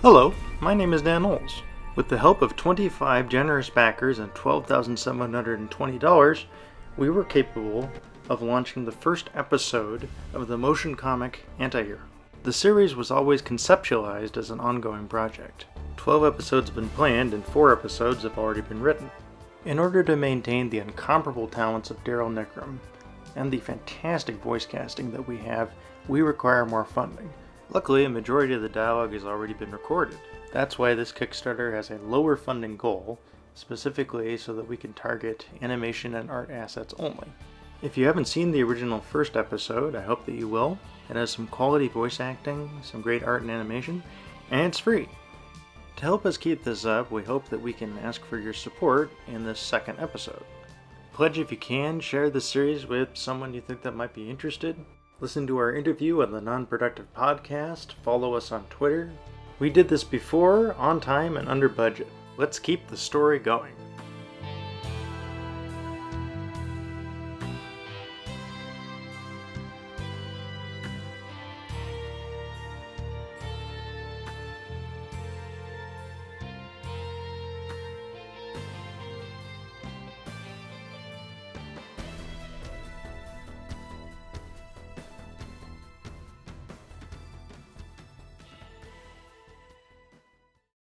Hello, my name is Dan Knowles. With the help of 25 generous backers and $12,720, we were capable of launching the first episode of the motion comic Antihero. The series was always conceptualized as an ongoing project. 12 episodes have been planned and 4 episodes have already been written. In order to maintain the incomparable talents of Daryl Nickram and the fantastic voice casting that we have, we require more funding. Luckily, a majority of the dialogue has already been recorded. That's why this Kickstarter has a lower funding goal, specifically so that we can target animation and art assets only. If you haven't seen the original first episode, I hope that you will. It has some quality voice acting, some great art and animation, and it's free. To help us keep this up, we hope that we can ask for your support in this second episode. Pledge if you can, share the series with someone you think that might be interested. Listen to our interview on the Nonproductive Podcast. Follow us on Twitter. We did this before, on time, and under budget. Let's keep the story going.